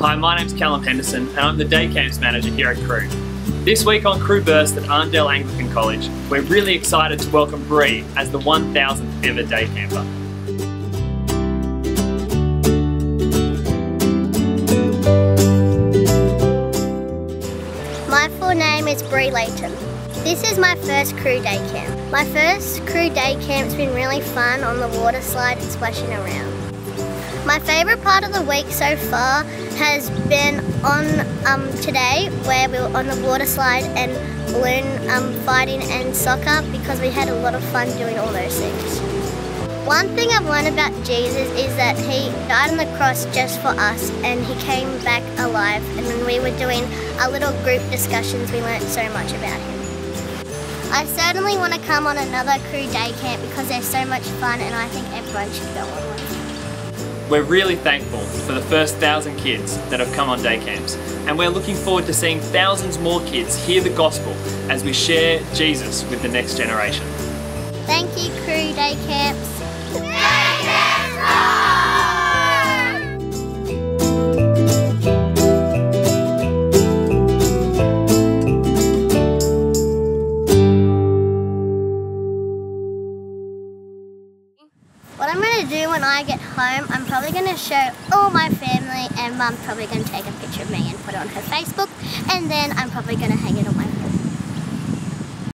Hi, my name's Callum Henderson and I'm the Day Camps Manager here at CRU. This week on CRU Burst at Arndell Anglican College, we're really excited to welcome Bree as the 1000th ever day camper. My full name is Bree Layton. This is my first CRU day camp. My first CRU day camp's been really fun on the water slide and splashing around. My favourite part of the week so far has been on um, today where we were on the water slide and balloon um, fighting and soccer because we had a lot of fun doing all those things. One thing I've learned about Jesus is that he died on the cross just for us and he came back alive and when we were doing our little group discussions we learned so much about him. I certainly want to come on another CRU day camp because they're so much fun and I think everyone should go on one. We're really thankful for the first thousand kids that have come on day camps and we're looking forward to seeing thousands more kids hear the gospel as we share Jesus with the next generation. Thank you CRU day camps. What I'm going to do when I get home, I'm probably going to show all my family and Mum's probably going to take a picture of me and put it on her Facebook and then I'm probably going to hang it on my